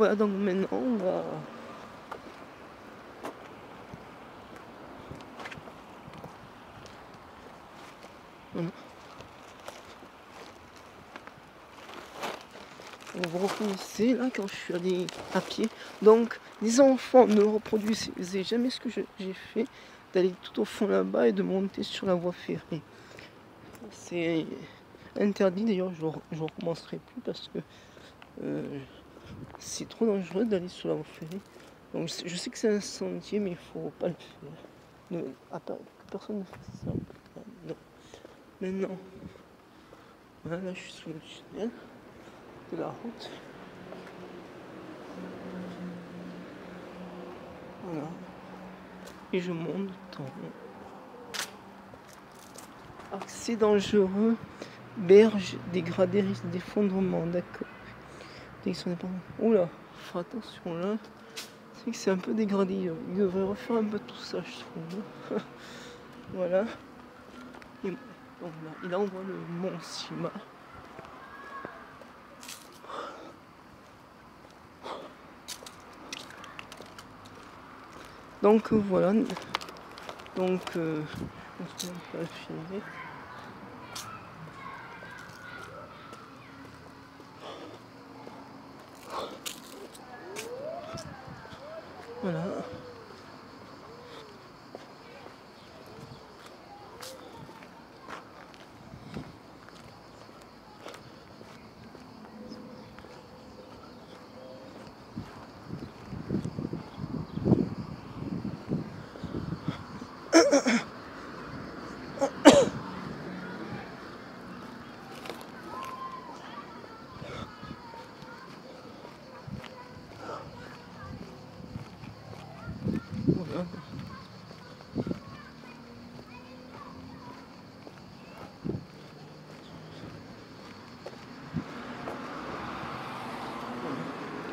Voilà, donc maintenant on va. Voilà. Vous reconnaissez là quand je suis allé à pied. Donc les enfants ne reproduisez jamais ce que j'ai fait, d'aller tout au fond là-bas et de monter sur la voie ferrée. C'est interdit d'ailleurs, je ne recommencerai plus parce que euh, c'est trop dangereux d'aller sur la ferrée. Donc je sais que c'est un sentier mais il faut pas le faire. Ne, personne ne fasse ça. Non. Maintenant, voilà, là je suis sous le tunnel de la route. Voilà. Et je monte en Accès dangereux, berge dégradée, risque d'effondrement, d'accord. Oula, faut attention là. C'est que c'est un peu dégradé. Il devrait refaire un peu tout ça, je trouve. voilà. Et, donc là, il envoie le mont Sima. Donc voilà. Donc euh, je vais Voilà.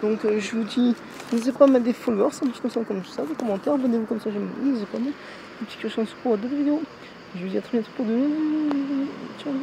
Donc euh, je vous dis, n'hésitez pas à mettre des followers, ça marche comme ça, comme ça, des commentaires, abonnez-vous comme ça, j'aime n'hésitez pas à mettre une petite question sur d'autres vidéos. Je vous dis à très bientôt pour de... Ciao